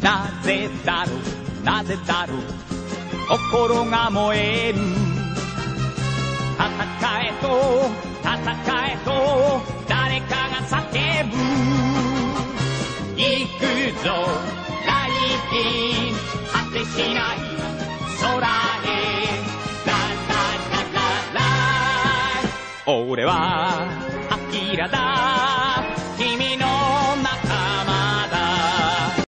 なぜだろう？なぜだろう？心が燃える。戦えと戦えと誰かが叫ぶ。行くぞライディン果てしない。空へラララララ俺はアキラだ。